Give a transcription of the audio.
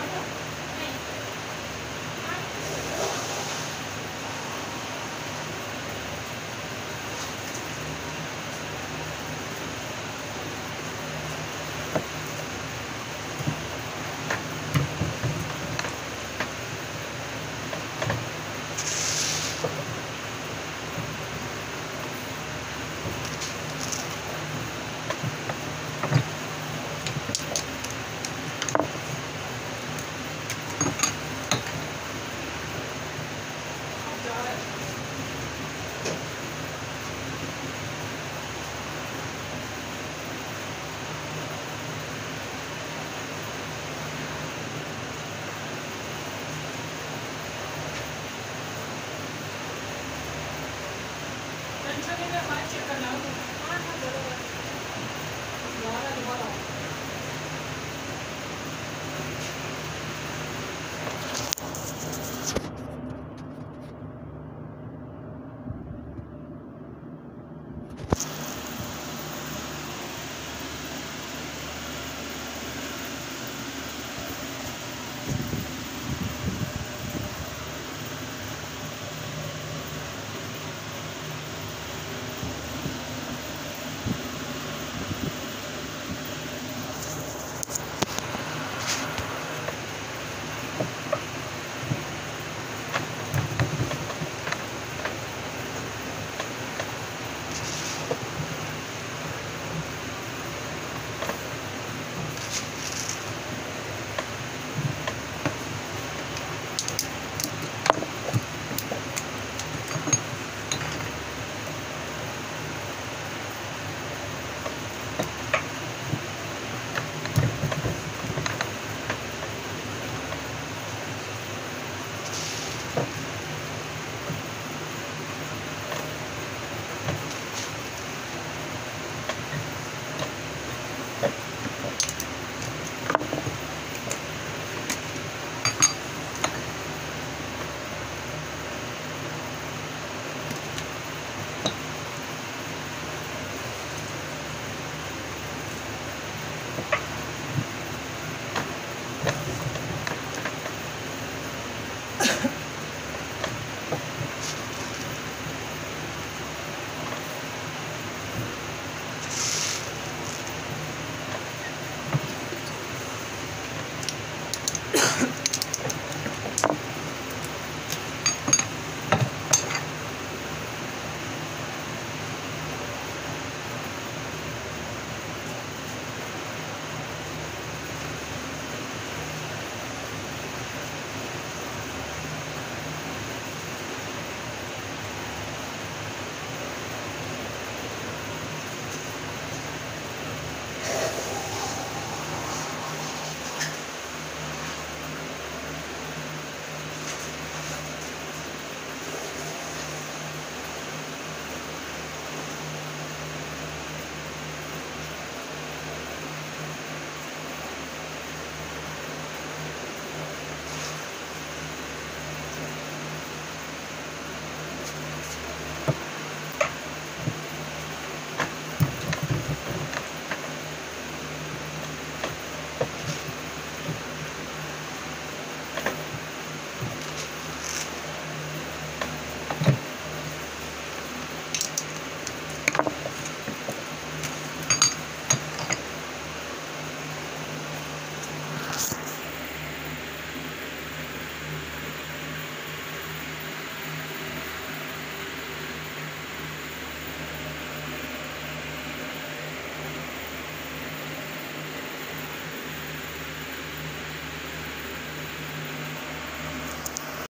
Thank you. Tension नहीं है bike check करना है हाँ हाँ दोबारा दोबारा।